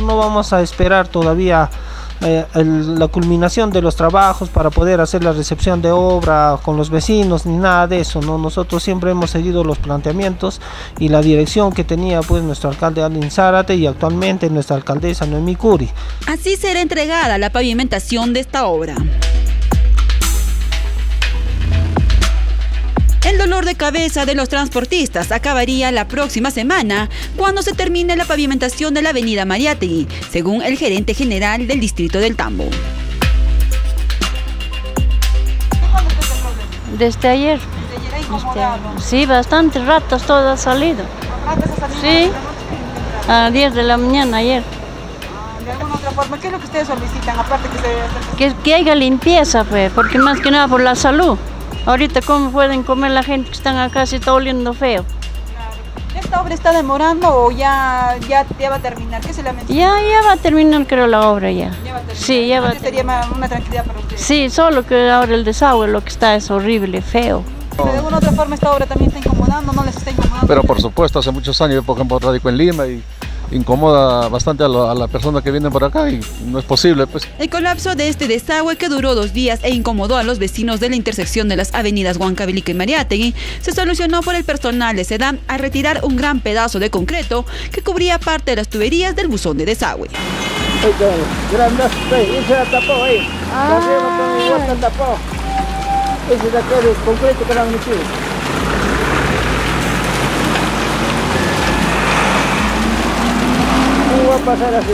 no vamos a esperar todavía eh, la culminación de los trabajos para poder hacer la recepción de obra con los vecinos ni nada de eso no nosotros siempre hemos seguido los planteamientos y la dirección que tenía pues nuestro alcalde Alin Zárate y actualmente nuestra alcaldesa Noemí Curi. Así será entregada la pavimentación de esta obra dolor de cabeza de los transportistas acabaría la próxima semana cuando se termine la pavimentación de la avenida Mariátegui, según el gerente general del distrito del Tambo. Desde ayer. sí, bastantes ratos todo ha salido. Sí, a 10 de la mañana ayer. ¿De alguna otra forma? ¿Qué es lo que ustedes solicitan? Aparte que se... Que, haya limpieza, pues, porque más que nada por la salud. Ahorita, ¿cómo pueden comer la gente que están acá si está oliendo feo? ¿Esta obra está demorando o ya, ya, va a terminar? ¿Qué se la Ya, ya va a terminar creo la obra ya. ¿Ya va a terminar? Sí, ya va a terminar. sería una tranquilidad para ustedes? Sí, solo que ahora el desagüe lo que está es horrible, feo. ¿De alguna otra forma esta obra también está incomodando? ¿No les está incomodando? Pero por supuesto, hace muchos años, yo por ejemplo radico en Lima y incomoda bastante a, la persona que viene por acá y no es posible. Pues. El colapso de este desagüe que duró dos días e incomodó a los vecinos de la intersección de las avenidas Huancavelica y Mariátegui se solucionó por el personal de SEDAM a retirar un gran pedazo de concreto que cubría parte de las tuberías del buzón de desagüe. Ese han metido. pasar así,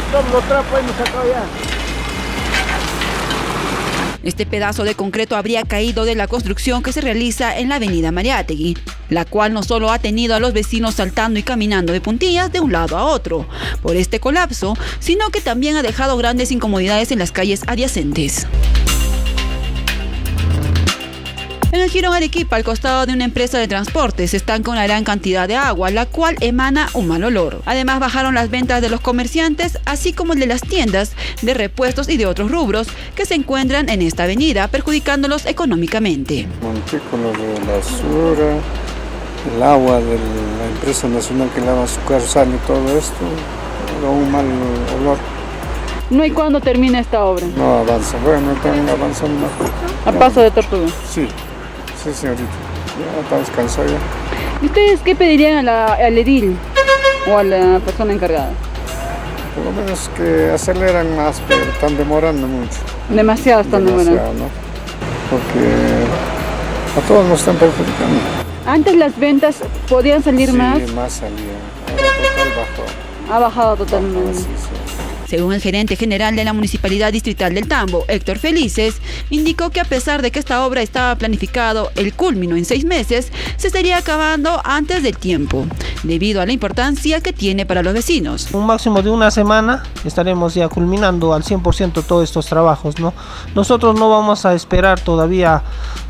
trapos hemos sacado ya. Este pedazo de concreto habría caído de la construcción que se realiza en la avenida Mariátegui, la cual no solo ha tenido a los vecinos saltando y caminando de puntillas de un lado a otro por este colapso, sino que también ha dejado grandes incomodidades en las calles adyacentes. En el Girón Arequipa, al costado de una empresa de transportes, estanca una gran cantidad de agua, la cual emana un mal olor. Además, bajaron las ventas de los comerciantes, así como el de las tiendas de repuestos y de otros rubros que se encuentran en esta avenida, perjudicándolos económicamente. Con lo de la basura, el agua de la empresa nacional que lava su carro y todo esto, un mal olor. ¿No hay cuándo termina esta obra? No avanza, bueno, también avanza más. ¿A paso de tortuga? Sí. Sí, señorita. Ya está descansado ya. ¿Y ustedes qué pedirían a al edil o a la persona encargada? Por lo menos que aceleran más, pero están demorando mucho. Demasiado están demorando. ¿no? Porque a todos nos están perjudicando. Antes las ventas podían salir más. Sí, más salían. Ahora total bajó. Ha bajado totalmente. sí, según el gerente general de la Municipalidad Distrital del Tambo, Héctor Felices, indicó que a pesar de que esta obra estaba planificado el culmino en seis meses, se estaría acabando antes del tiempo, debido a la importancia que tiene para los vecinos. Un máximo de una semana estaremos ya culminando al 100% todos estos trabajos. ¿no? Nosotros no vamos a esperar todavía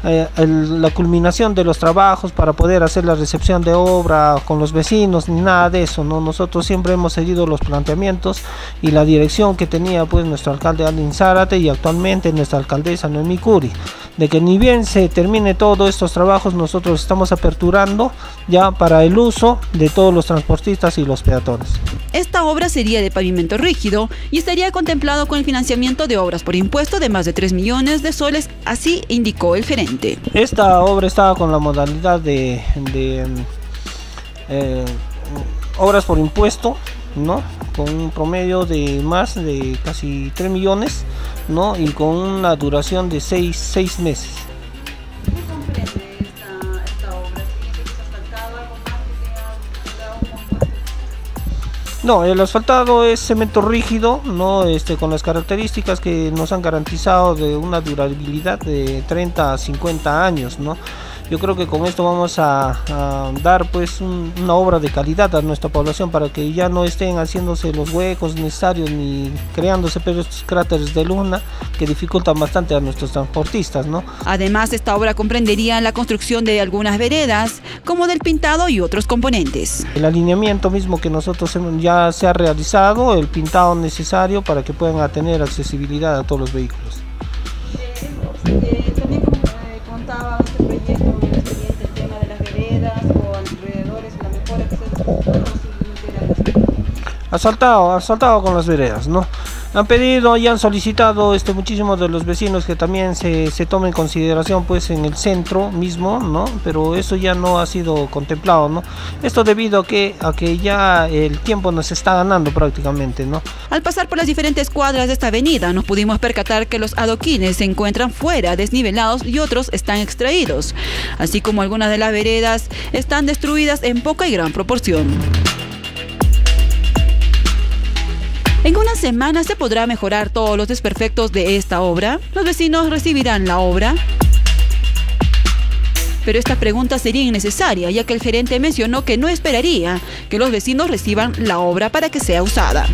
eh, la culminación de los trabajos para poder hacer la recepción de obra con los vecinos ni nada de eso. ¿no? Nosotros siempre hemos seguido los planteamientos y la dirección que tenía pues nuestro alcalde Alin Zárate y actualmente nuestra alcaldesa Noemí Curi, de que ni bien se termine todos estos trabajos, nosotros estamos aperturando ya para el uso de todos los transportistas y los peatones. Esta obra sería de pavimento rígido y estaría contemplado con el financiamiento de obras por impuesto de más de 3 millones de soles, así indicó el gerente. Esta obra estaba con la modalidad de, eh, obras por impuesto, ¿no? con un promedio de más de casi 3 millones ¿no? y con una duración de 6, meses. No, el asfaltado es cemento rígido, no este con las características que nos han garantizado de una durabilidad de 30 a 50 años, ¿no? Yo creo que con esto vamos a, dar pues una obra de calidad a nuestra población para que ya no estén haciéndose los huecos necesarios ni creándose pero estos cráteres de luna que dificultan bastante a nuestros transportistas. ¿no? Además esta obra comprendería la construcción de algunas veredas como del pintado y otros componentes. El alineamiento mismo que nosotros ya se ha realizado, el pintado necesario para que puedan tener accesibilidad a todos los vehículos. Asaltado, asaltado con las veredas, ¿no? Han pedido y han solicitado este muchísimos de los vecinos que también se, se tome en consideración pues en el centro mismo, ¿no? Pero eso ya no ha sido contemplado, ¿no? Esto debido a que, a que ya el tiempo nos está ganando prácticamente, ¿no? Al pasar por las diferentes cuadras de esta avenida nos pudimos percatar que los adoquines se encuentran fuera, desnivelados y otros están extraídos, así como algunas de las veredas están destruidas en poca y gran proporción. En una semana se podrá mejorar todos los desperfectos de esta obra. Los vecinos recibirán la obra. Pero esta pregunta sería innecesaria, ya que el gerente mencionó que no esperaría que los vecinos reciban la obra para que sea usada.